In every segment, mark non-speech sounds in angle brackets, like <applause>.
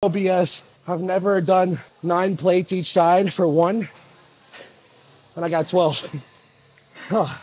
OBS. I've never done nine plates each side for one, and I got 12. <laughs> Oh,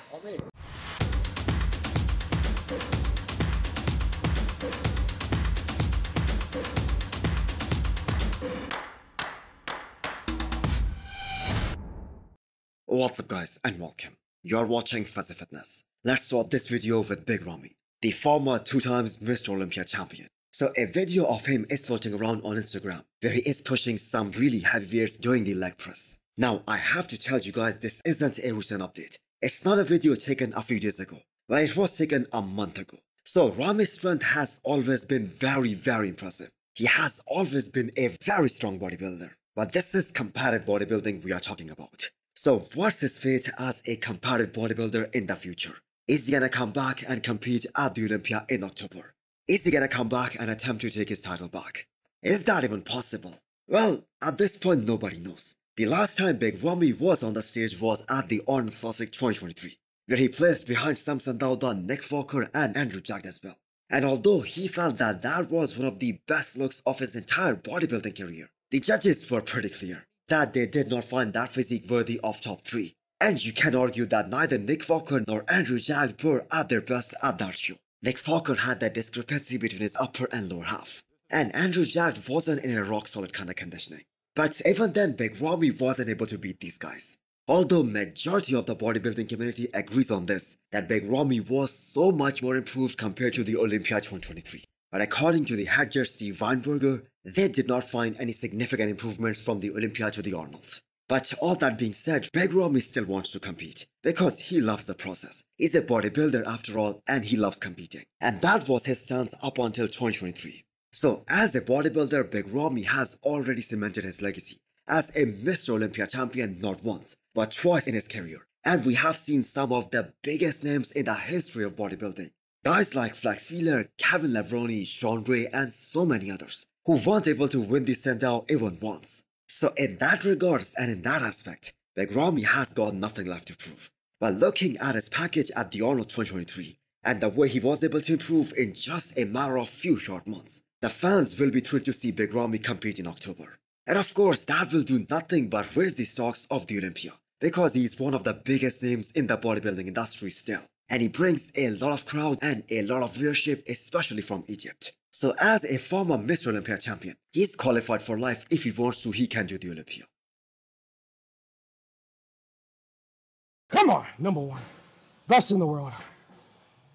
What's up guys and welcome. You're watching Fazi Fitness. Let's start this video with Big Ramy, the former two times Mr. Olympia champion. So a video of him is floating around on Instagram where he is pushing some really heavy weights during the leg press. Now I have to tell you guys this isn't a recent update. It's not a video taken a few days ago, but it was taken a month ago. So Ramy's strength has always been very very impressive. He has always been a very strong bodybuilder. But this is comparative bodybuilding we are talking about. So what's his fate as a comparative bodybuilder in the future? Is he gonna come back and compete at the Olympia in October? Is he gonna come back and attempt to take his title back? Is that even possible? Well, at this point nobody knows. The last time Big Ramy was on the stage was at the Arnold Classic 2023, where he placed behind Samson Dauda, Nick Walker and Andrew Jacked as well. And although he felt that that was one of the best looks of his entire bodybuilding career, the judges were pretty clear that they did not find that physique worthy of top 3. And you can argue that neither Nick Walker nor Andrew Jacked were at their best at that show. Nick Walker had that discrepancy between his upper and lower half. And Andrew Jacked wasn't in a rock solid kind of conditioning. But even then, Big Ramy wasn't able to beat these guys. Although majority of the bodybuilding community agrees on this, that Big Ramy was so much more improved compared to the Olympia 2023. But according to the head judge Steve Weinberger, they did not find any significant improvements from the Olympia to the Arnold. But all that being said, Big Ramy still wants to compete because he loves the process. He's a bodybuilder after all and he loves competing. And that was his stance up until 2023. So as a bodybuilder, Big Ramy has already cemented his legacy as a Mr. Olympia champion not once, but twice in his career. And we have seen some of the biggest names in the history of bodybuilding. Guys like Flex Wheeler, Kevin Levrone, Shawn Ray, and so many others who weren't able to win the Sandow even once. So in hmm. that regards and in that aspect, Big Ramy has got nothing left to prove. But looking at his package at the Arnold 2023 and the way he was able to improve in just a matter of few short months, the fans will be thrilled to see Big Ramy compete in October. And of course, that will do nothing but raise the stocks of the Olympia because he is one of the biggest names in the bodybuilding industry still. And he brings a lot of crowd and a lot of viewership, especially from Egypt. So as a former Mr. Olympia champion, he's qualified for life. If he wants to, he can do the Olympia. come on, number one. Best in the world.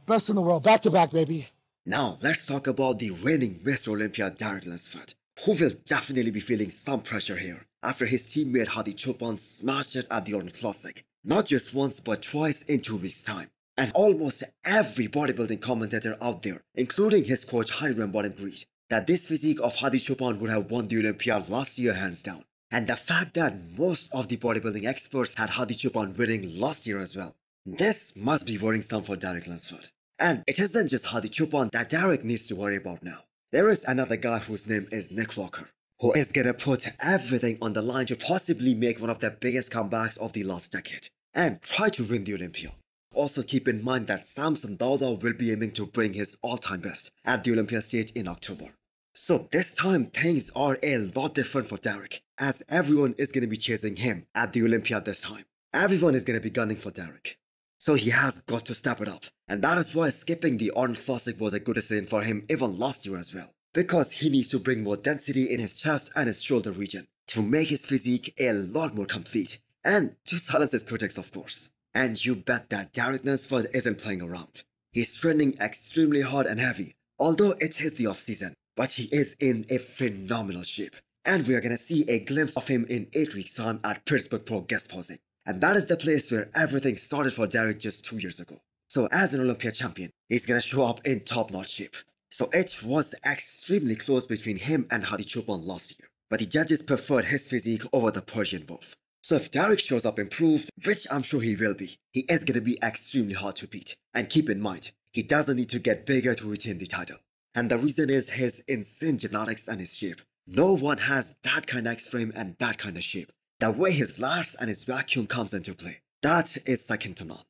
Best in the world. Back to back, baby. Now, let's talk about the reigning Mr. Olympia Derek Lunsford, who will definitely be feeling some pressure here after his teammate Hadi Choopan smashed it at the Arnold Classic. Not just once, but twice in two weeks' time. And almost every bodybuilding commentator out there, including his coach Hani Rambod, agreed that this physique of Hadi Choopan would have won the Olympia last year hands down. And the fact that most of the bodybuilding experts had Hadi Choopan winning last year as well. This must be worrying some for Derek Lunsford. And it isn't just Hadi Choopan that Derek needs to worry about now. There is another guy whose name is Nick Walker, who is gonna put everything on the line to possibly make one of the biggest comebacks of the last decade and try to win the Olympia. Also keep in mind that Samson Dauda will be aiming to bring his all-time best at the Olympia stage in October. So this time things are a lot different for Derek as everyone is going to be chasing him at the Olympia this time. Everyone is going to be gunning for Derek. So he has got to step it up. And that is why skipping the Arnold Classic was a good decision for him even last year as well. Because he needs to bring more density in his chest and his shoulder region to make his physique a lot more complete. And to silence his critics of course. And you bet that Derek Lunsford isn't playing around. He's training extremely hard and heavy, although it's his the off season, but he is in a phenomenal shape. And we are gonna see a glimpse of him in 8 weeks time at Pittsburgh Pro guest posing. And that is the place where everything started for Derek just 2 years ago. So as an Olympia champion, he's gonna show up in top-notch shape. So it was extremely close between him and Hadi Choopan last year, but the judges preferred his physique over the Persian Wolf. So if Derek shows up improved, which I'm sure he will be, he is going to be extremely hard to beat. And keep in mind, he doesn't need to get bigger to retain the title. And the reason is his insane genetics and his shape. No one has that kind of X-frame and that kind of shape. The way his lats and his vacuum comes into play, that is second to none.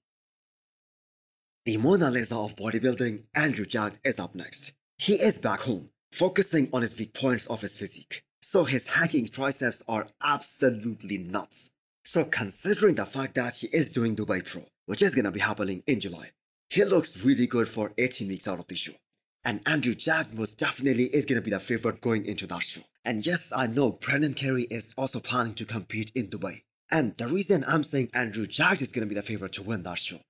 The Mona Lisa of bodybuilding, Andrew Jacked, is up next. He is back home, focusing on his weak points of his physique. So his hacking triceps are absolutely nuts. So considering the fact that he is doing Dubai Pro, which is gonna be happening in July, he looks really good for 18 weeks out of the show. And Andrew Jacked most definitely is gonna be the favorite going into that show. And yes, I know Brandon Curry is also planning to compete in Dubai. And the reason I'm saying Andrew Jacked is gonna be the favorite to win that show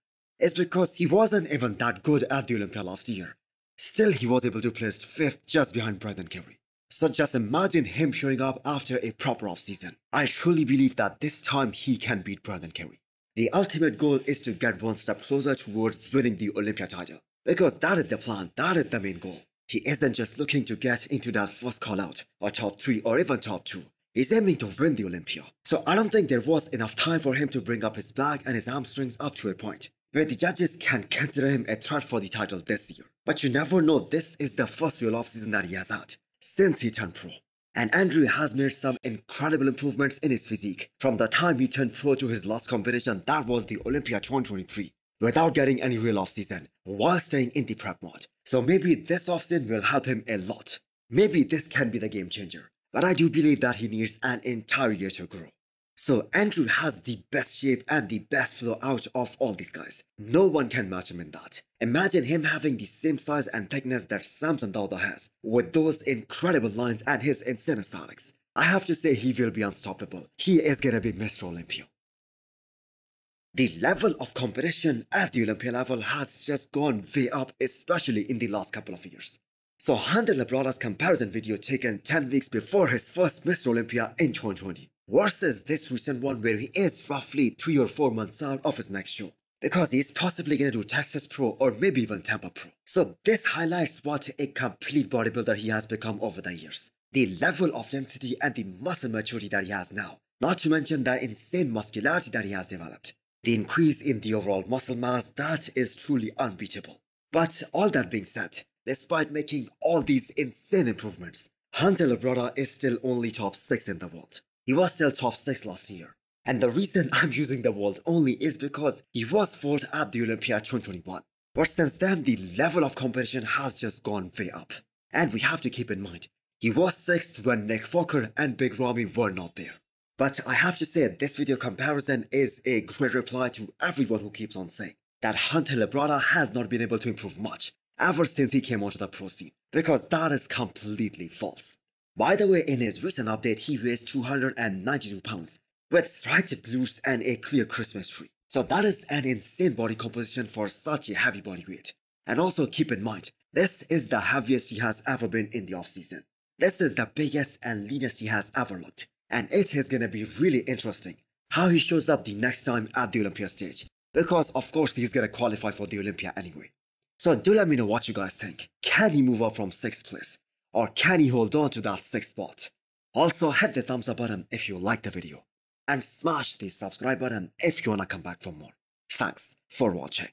is because he wasn't even that good at the Olympia last year. Still, he was able to place fifth just behind Brandon Curry. So just imagine him showing up after a proper offseason. I truly believe that this time he can beat Brandon Curry. The ultimate goal is to get one step closer towards winning the Olympia title. Because that is the plan, that is the main goal. He isn't just looking to get into that first call out, or top 3 or even top 2. He's aiming to win the Olympia. So I don't think there was enough time for him to bring up his back and his hamstrings up to a point where the judges can consider him a threat for the title this year. But you never know, this is the first real offseason that he has had since he turned pro. And Andrew has made some incredible improvements in his physique from the time he turned pro to his last competition, that was the Olympia 2023, without getting any real offseason, while staying in the prep mode. So maybe this offseason will help him a lot. Maybe this can be the game changer. But I do believe that he needs an entire year to grow. So Andrew has the best shape and the best flow out of all these guys. No one can match him in that. Imagine him having the same size and thickness that Samson Dauda has, with those incredible lines and his insane aesthetics. I have to say he will be unstoppable. He is gonna be Mr. Olympia. The level of competition at the Olympia level has just gone way up, especially in the last couple of years. So Hunter Labrada's comparison video taken 10 weeks before his first Mr. Olympia in 2020 versus this recent one where he is roughly 3 or 4 months out of his next show. Because he's possibly gonna do Texas Pro or maybe even Tampa Pro. So this highlights what a complete bodybuilder he has become over the years. The level of density and the muscle maturity that he has now. Not to mention that insane muscularity that he has developed. The increase in the overall muscle mass, that is truly unbeatable. But all that being said, despite making all these insane improvements, Hunter Labrada is still only top 6 in the world. He was still top 6 last year. And the reason <laughs> I'm using the world only is because he was fourth at the Olympia 2021. But since then, the level of competition has just gone way up. And we have to keep in mind, he was 6th when Nick Walker and Big Ramy were not there. But I have to say, this video comparison is a great reply to everyone who keeps on saying that Hunter Labrada has not been able to improve much ever since he came onto the pro scene, because that is completely false. By the way, in his recent update, he weighs 292 pounds, with striped blues and a clear Christmas tree. So that is an insane body composition for such a heavy body weight. And also keep in mind, this is the heaviest he has ever been in the offseason. This is the biggest and leanest he has ever looked. And it is gonna be really interesting how he shows up the next time at the Olympia stage. Because of course he's gonna qualify for the Olympia anyway. So do let me know what you guys think. Can he move up from 6th place? Or can you hold on to that sixth spot? Also hit the thumbs up button if you like the video. And smash the subscribe button if you wanna come back for more. Thanks for watching.